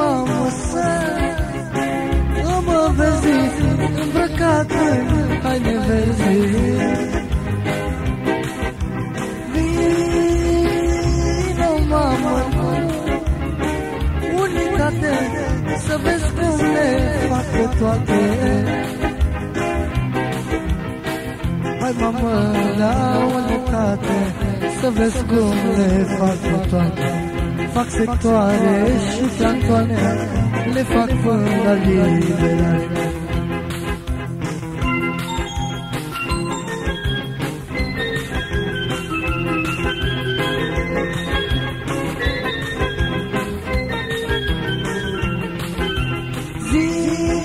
mamă să Mă vezi îmbrăcat în haine verzi Vino mamă Unitate Să vezi cum le fac pe toate Hai mamă la unitate Să vezi cum le fac pe toate Fac sectoare și plantoane Le fac până la liberare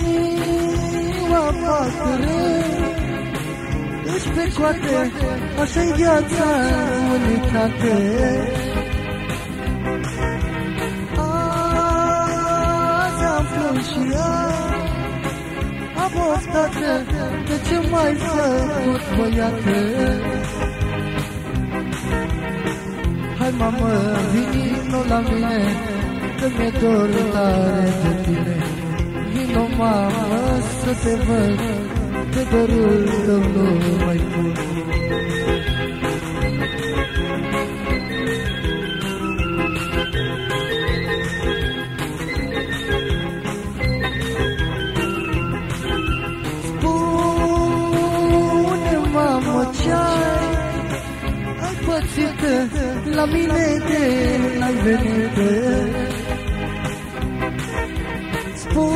Ziua pasăre Își pe coate Așa-i viața unitate A poftată De ce mai făcut băiată Hai mamă, vino la mine Că mi-e dor tare de tine. Vino mamă să te văd Că dorul tău nu mai pun pățit La mine de n-ai venit Spune-mi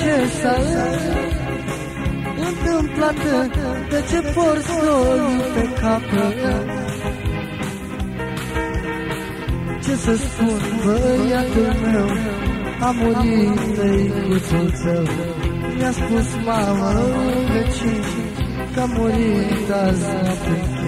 ce s-a întâmplat De ce porți solul pe cap Ce să spun băiatul meu A murit tăicuțul tău Mi-a spus mama vecin Că a murit azi noapte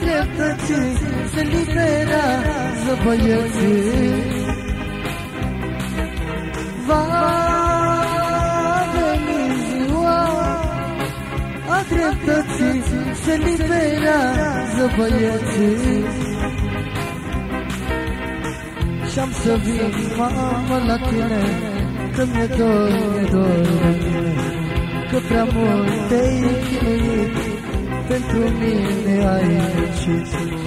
dreptății se liberează băieții dreptății se liberează băieții. Și-am să vin mamă la tine Că mi-e dor, mi-e dor de tine. Că prea mult te-ai chinuit pentru mine ai muncit